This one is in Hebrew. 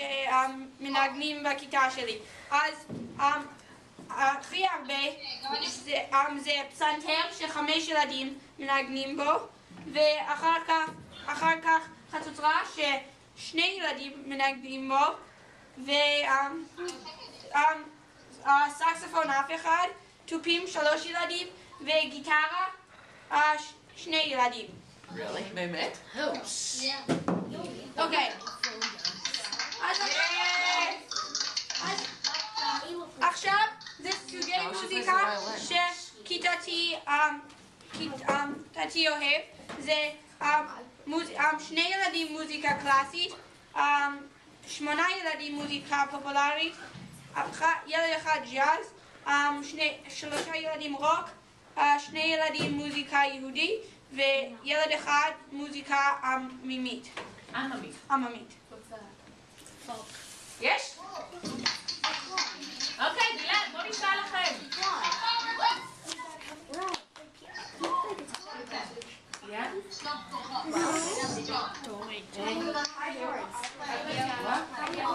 שמנגנים בכיתה שלי. אז הכי הרבה זה, זה פסנתר שחמש ילדים מנגנים בו, ואחר כך, אחר כך חצוצרה ששני ילדים מנגנים בו, והסקסופון אף אחד, תופים שלוש ילדים, וגיטרה שני ילדים. באמת? אוקיי. מוזיקה שכיתתי אוהב. זה שני ילדים מוזיקה קלאסית, שמונה ילדים מוזיקה פופולרית, ילד אחד ג'אז, שלושה ילדים רוק, שני ילדים מוזיקה יהודי וילד אחד מוזיקה עממית. עממית. עממית. Don't wait. What?